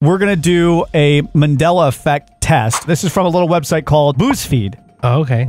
we're going to do a Mandela effect test. This is from a little website called BuzzFeed.com. Oh, okay.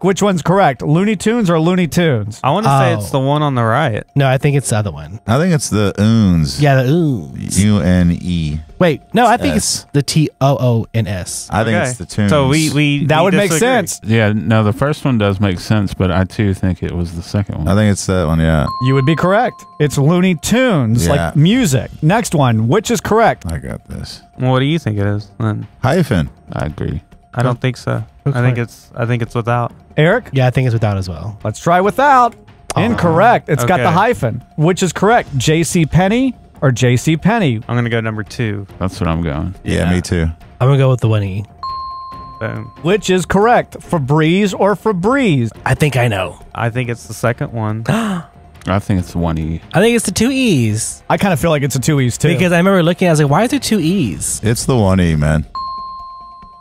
Which one's correct? Looney Tunes or Looney Tunes? I want to say it's Oh. the one on the right. No, I think it's the other one. I think it's the Oons. Yeah, the ooh. U N E. Wait, no, I think S. it's the T O O N S. I think it's the tunes. So we we That we would make disagree. sense. Yeah, no, the first one does make sense, but I too think it was the second one. I think it's that one. Yeah, You would be correct. It's Looney Tunes, Yeah. like music. Next one, which is correct? I got this. Well, what do you think it is? Then Hyphen. I agree. I don't think so. Who I think correct? it's I think it's without. Eric? Yeah, I think it's without as well. Let's try without. Incorrect. It's got the Okay. hyphen, which is correct. J.C. Penny or J.C. Penny. I'm gonna go number two. That's what I'm going. Yeah, me too. I'm gonna go with the one E. Boom. Which is correct? Febreze or Febreze? I think I know. I think it's the second one. I think it's one E. I think it's the two E's I kind of feel like it's a two E's too. because I remember looking. I was like, why is there two E's? It's the one E, man.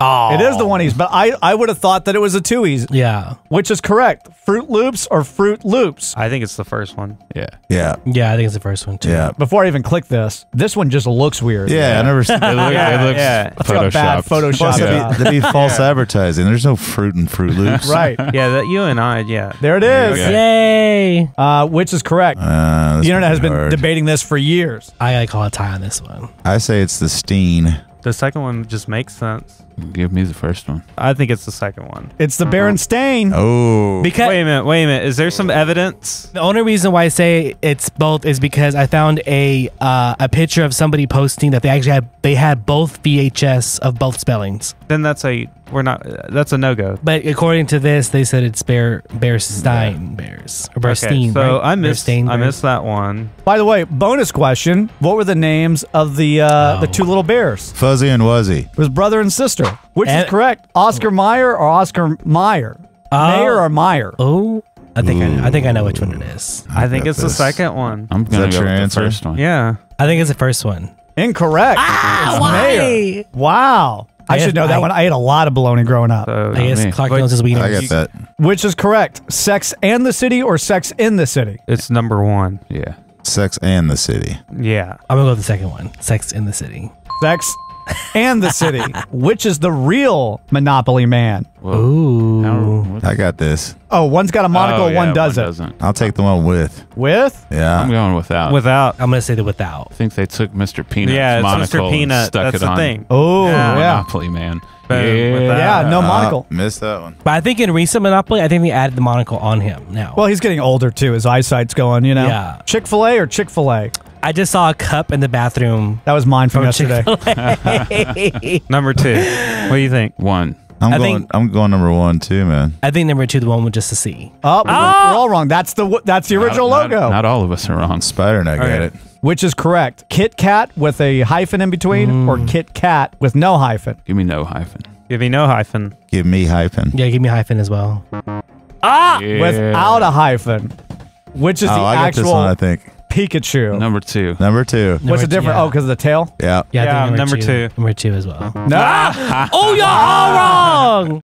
Oh, it is the one E's, but I, I would have thought that it was a two E's, Yeah, which is correct. Fruit Loops or Fruit Loops? I think it's the first one. Yeah. Yeah, yeah, I think it's the first one too. yeah, Before I even click this, this one just looks weird. yeah. I never. It, look, Yeah, it looks yeah. It's got Bad Photoshop. Plus, yeah. that'd, be, that'd be false advertising. There's no fruit in Fruit Loops. Right. Yeah, that you and I. Yeah. There it is. Yay! Uh, which is correct. Uh, the internet has been hard. debating this for years. I gotta call a tie on this one. I say it's the Steen. The second one just makes sense. Give me the first one. I think it's the second one. It's the Berenstain. Oh, Because Wait a minute. Wait a minute. Is there some evidence? the only reason why I say it's both is because I found a uh, a picture of somebody posting that they actually had they had both VHS of both spellings. Then that's a we're not. That's a no go. But according to this, they said it's Bear Bearstein Bears or Bearstein. Okay, so right? I missed. Bearstein I Bears. missed that one. By the way, bonus question: What were the names of the uh, the Oh. two little bears? Fuzzy and Wuzzy. It was brother and sister. Which And- is correct? Oscar Mayer or Oscar Meyer? Oh. Mayer or Meyer? Oh, I think I, I think I know which one it is. I think got it's the second one. I'm that gonna go your with answer? the first one. Yeah. I think it's the first one. Incorrect. Ah, It's why? Mayer. Wow. I, I should know that I- one. I ate a lot of bologna growing up. So I guess me. Clark But- knows his. I got that. Which is correct? Sex and the City or Sex in the City? it's number one. Yeah. Sex and the City. Yeah. I'm gonna go with the second one. Sex in the City. Sex and the City. Which is the real Monopoly man? Ooh. I got this. Oh, one's got a monocle, Oh, yeah, one doesn't. doesn't. I'll take the one with. With? Yeah. I'm going without. Without. I'm gonna say the without. I think they took Mr. Peanut's yeah, it's monocle Mr. Peanut. and stuck That's it the on thing. Oh, Yeah. yeah. Monopoly Man. Boom, with yeah. that. Yeah, no Uh, monocle. missed that one. But I think in recent Monopoly, I think they added the monocle on him now. Well, he's getting older too. His eyesight's going, you know? Yeah. Chick fil A or Chick fil A? I just saw a cup in the bathroom. That was mine from From yesterday. Number two. what do you think? One. I'm I going. think- I'm going number one too, man. I think number two, the one with just a C. Oh, we're, we're all wrong. That's the that's the original Not- logo, Not, not all of us are wrong. Spider Nut got Okay. it. which is correct. Kit Kat with a hyphen in between, or Kit Kat with no hyphen. Give me no hyphen. Give me no hyphen. Give me hyphen. Yeah, give me hyphen as well. Ah, Yeah. without a hyphen, which is oh, the I got this actual one. I think Pikachu. Number two. number two. What's Number the difference? two, Oh, because of the tail. Yeah. Yeah, I Yeah, think number two. Number two as well. No. oh, you're all wrong.